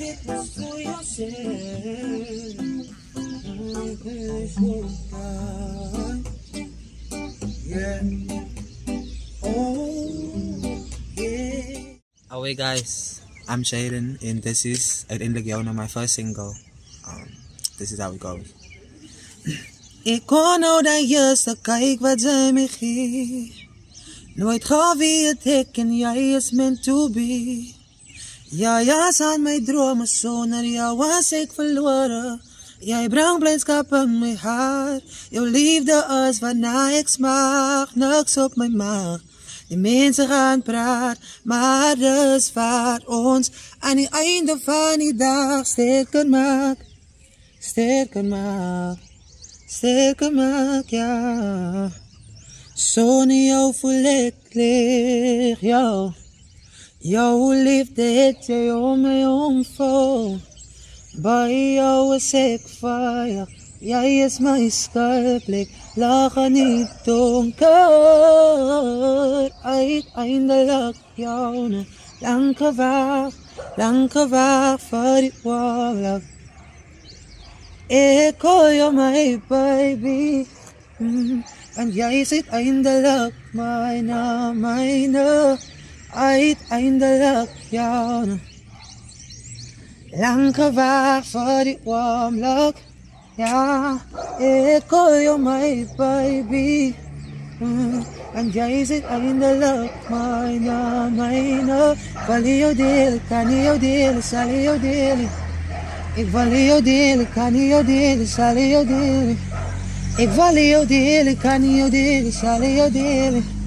it was for yourself. Yeah. Oh, yeah. Away guys, I'm Shaden and this is uiteindelik joune my first single. Um, this is how it goes. Ik kon nou dan eerste kyk wat sy my gee. Nooit geweet ek en jy is meant to be. Ja, ja, aan my drome sonder jou was ek verlore. Jy bring blydskap in my hart. Jou liefde is wat na ek smag, niks op my maag. Die mense gaan praat, maar dis wat ons aan die einde van die dag sterker maak. Sterker maak. Sterker maak, ja. Sonder jou voel ek leeg, ja. Het jy om my omvol. By jou is ek veilig. Jy is my skuilplek. Lag aan die donker. Uiteindelik joune. Lang gewag, lang gewag vir die oorlog. Ek call jou my baby. And Mm, en jy is uiteindelik myne, myne. Uiteindelik joune. Lang gewag vir die oorlog. Ja, ek call jou my baby. En jy is uiteindelik myne, myne. Wil jou deel, kan jou deel, sal jou deel. Ik wil jou delen, kan jou delen, zal jou delen. Ik wil jou delen, kan jou delen, zal jou delen.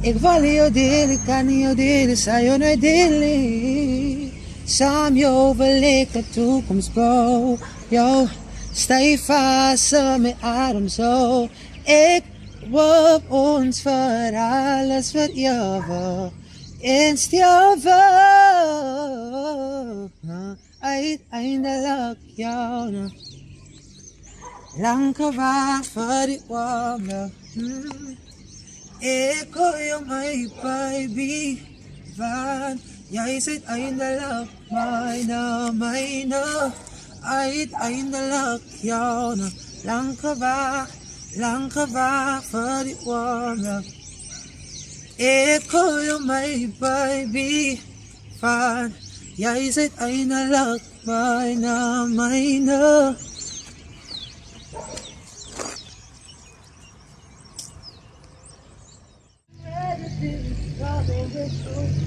Ik wil jou delen, kan jou delen, zal jou nooit delen. Saam jou wil ek 'n toekoms bou. Jou stay vast met adem zo. Ek hoop ons vir alles wat vir ewig. En sterwe. Uiteindelik joune. Lang gewag vir die oorlog. Hmm. Ek hoor jou my baby. Want jy is uiteindelik myne, myne. Uiteindelik joune. Lang gewag, lang gewag vir die oorlog. Ek hoor jou my baby. Want jy is uiteindelik myne. It's